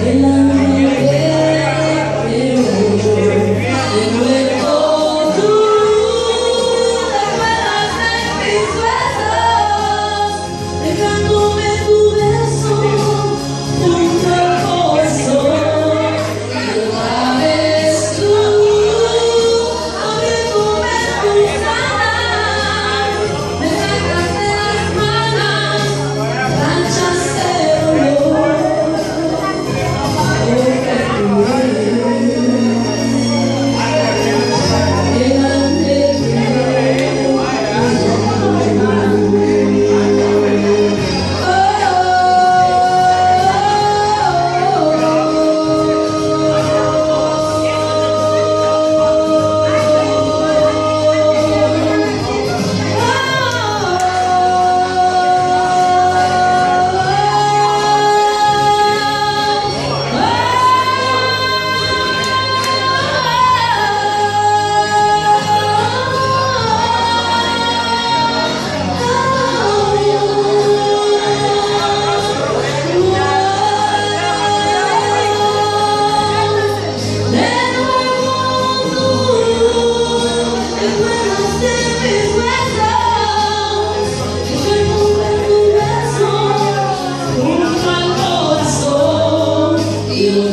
Adelante.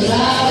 love.